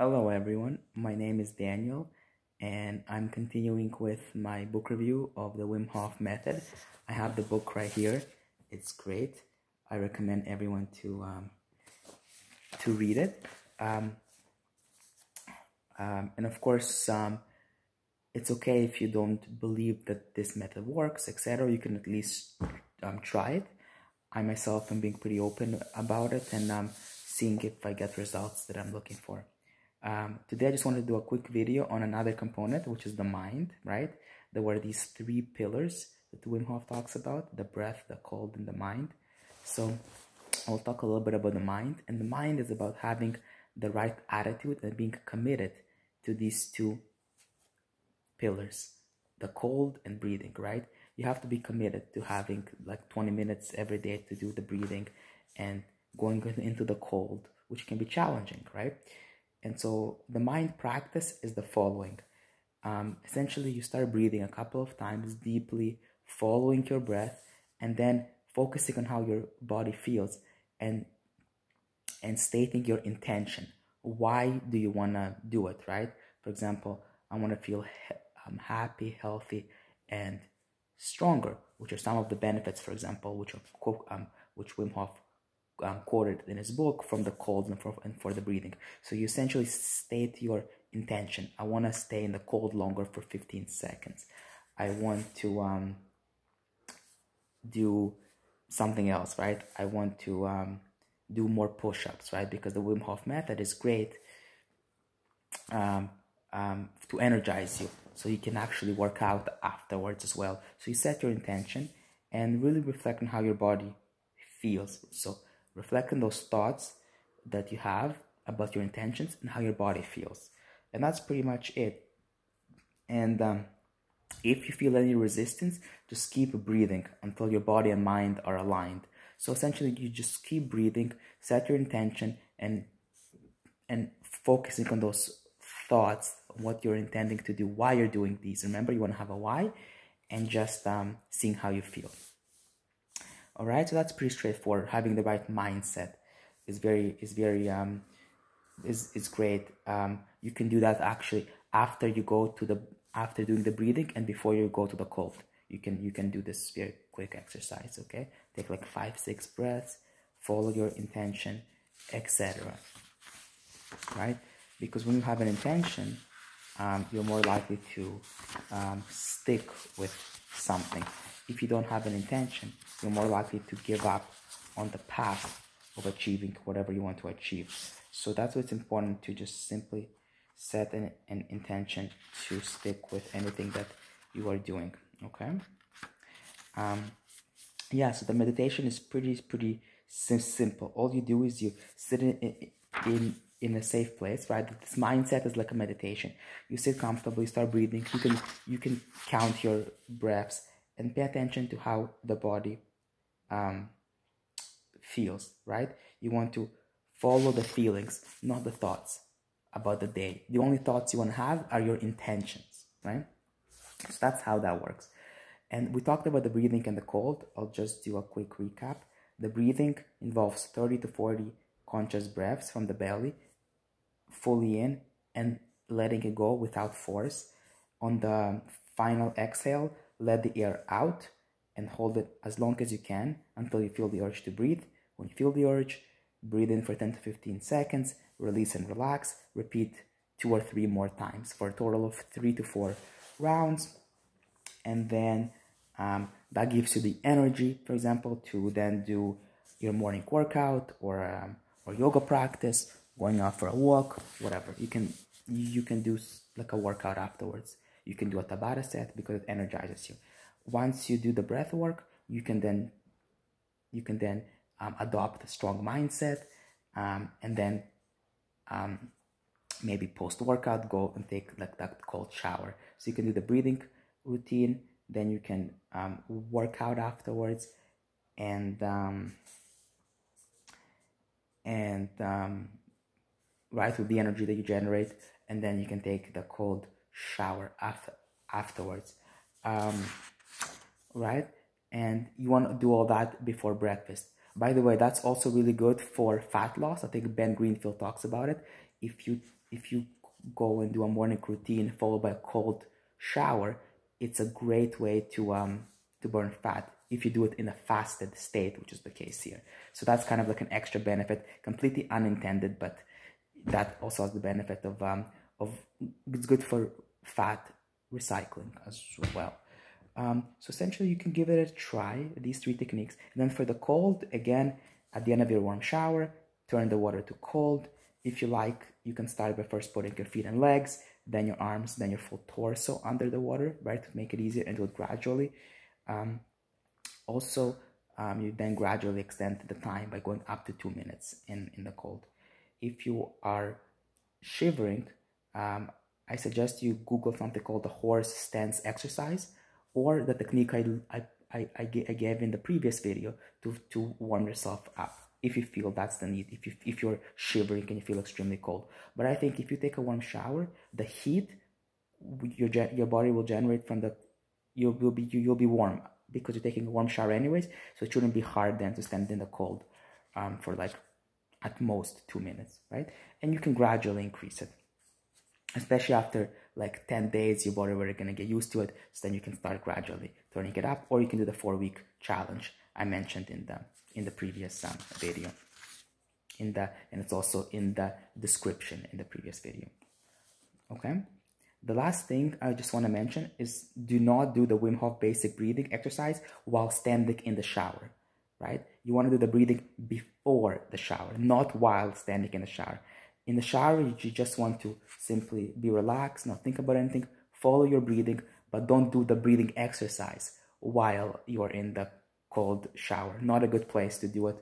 Hello, everyone. My name is Daniel, and I'm continuing with my book review of the Wim Hof method. I have the book right here. It's great. I recommend everyone to um, to read it. Um, um, and of course, um, it's okay if you don't believe that this method works, etc. You can at least um, try it. I myself am being pretty open about it and um, seeing if I get results that I'm looking for. Um, today I just wanted to do a quick video on another component, which is the mind, right? There were these three pillars that Wim Hof talks about, the breath, the cold, and the mind. So I'll talk a little bit about the mind. And the mind is about having the right attitude and being committed to these two pillars, the cold and breathing, right? You have to be committed to having like 20 minutes every day to do the breathing and going into the cold, which can be challenging, right? And so the mind practice is the following. Um, essentially, you start breathing a couple of times deeply, following your breath, and then focusing on how your body feels and and stating your intention. Why do you want to do it, right? For example, I want to feel um, happy, healthy, and stronger, which are some of the benefits, for example, which are um, which Wim Hof um, quoted in his book from the cold and for, and for the breathing. So you essentially state your intention. I want to stay in the cold longer for 15 seconds. I want to um, do something else, right? I want to um, do more push-ups, right? Because the Wim Hof method is great um, um, to energize you, so you can actually work out afterwards as well. So you set your intention and really reflect on how your body feels. So reflect on those thoughts that you have about your intentions and how your body feels, and that's pretty much it. And um, if you feel any resistance, just keep breathing until your body and mind are aligned. So essentially, you just keep breathing, set your intention, and and focusing on those thoughts, what you're intending to do, why you're doing these. Remember, you want to have a why, and just um, seeing how you feel. All right, so that's pretty straightforward. Having the right mindset is very is very um is is great. Um, you can do that actually after you go to the after doing the breathing and before you go to the cold. You can you can do this very quick exercise okay? Take like five six breaths follow your intention etc right? Because when you have an intention um, you're more likely to um, stick with something if you don't have an intention you're more likely to give up on the path of achieving whatever you want to achieve. So that's what's important to just simply set an, an intention to stick with anything that you are doing okay? Um yeah so the meditation is pretty pretty sim- simple. All you do is you sit in, in in a safe place right? This mindset is like a meditation. You sit comfortably start breathing. You can you can count your breaths and pay attention to how the body um feels right you want to follow the feelings not the thoughts about the day. The only thoughts you want to have are your intentions, right? So that's how that works. And we talked about the breathing and the cold. I'll just do a quick recap. The breathing involves 30 to 40 conscious breaths from the belly, fully in and letting it go without force. On the final exhale, let the air out and hold it as long as you can until you feel the urge to breathe. When you feel the urge, breathe in for 10 to 15 seconds release and relax. Repeat two or three more times for a total of three to four rounds. And then um, that gives you the energy, for example, to then do your morning workout or um, or yoga practice, going out for a walk, whatever. You can you can do like a workout afterwards. You can do a Tabata set because it energizes you. Once you do the breath work, you can then you can then um, adopt a strong mindset um, and then um, maybe post workout go and take like that cold shower so you can do the breathing routine then you can um, work out afterwards and um, and um, right with the energy that you generate and then you can take the cold shower after afterwards um, right and you want to do all that before breakfast by the way, that's also really good for fat loss. I think Ben Greenfield talks about it. If you if you go and do a morning routine followed by a cold shower, it's a great way to um to burn fat if you do it in a fasted state, which is the case here. So that's kind of like an extra benefit, completely unintended, but that also has the benefit of um of it's good for fat recycling as well. Um, so essentially, you can give it a try, these three techniques. And then for the cold, again, at the end of your warm shower, turn the water to cold. If you like, you can start by first putting your feet and legs, then your arms, then your full torso under the water, right, to make it easier and do it gradually. Um, also, um, you then gradually extend the time by going up to two minutes in, in the cold. If you are shivering, um, I suggest you Google something called the horse stance exercise or the technique I, I, I, I gave in the previous video to, to warm yourself up if you feel that's the need, if, you, if you're shivering and you feel extremely cold. But I think if you take a warm shower, the heat your, your body will generate from the, you'll, you'll, be, you'll be warm because you're taking a warm shower anyways, so it shouldn't be hard then to stand in the cold um, for like at most two minutes, right? And you can gradually increase it especially after like 10 days your body already gonna get used to it so then you can start gradually turning it up or you can do the four week challenge i mentioned in the in the previous um, video. In the and it's also in the description in the previous video. Okay? The last thing i just want to mention is do not do the wim hof basic breathing exercise while standing in the shower right? You want to do the breathing before the shower not while standing in the shower in the shower, you just want to simply be relaxed, not think about anything, follow your breathing, but don't do the breathing exercise while you're in the cold shower. Not a good place to do it.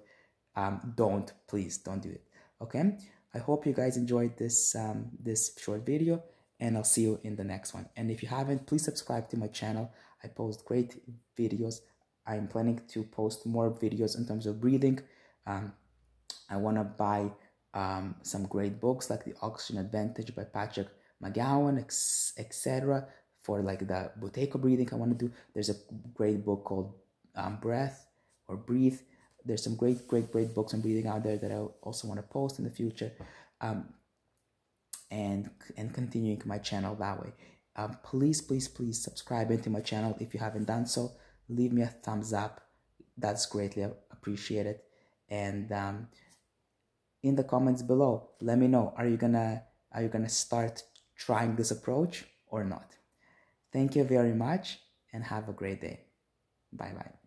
Um, don't, please, don't do it. Okay? I hope you guys enjoyed this um, this short video, and I'll see you in the next one. And if you haven't, please subscribe to my channel. I post great videos. I'm planning to post more videos in terms of breathing. Um, I want to buy um, some great books like The Oxygen Advantage by Patrick McGowan, etc. For like the Buteyko breathing, I want to do. There's a great book called um, Breath or Breathe. There's some great, great, great books on breathing out there that I also want to post in the future, um, and and continuing my channel that way. Um, please, please, please subscribe into my channel if you haven't done so. Leave me a thumbs up. That's greatly appreciated. And um, in the comments below. Let me know are you gonna are you gonna start trying this approach or not? Thank you very much and have a great day. Bye bye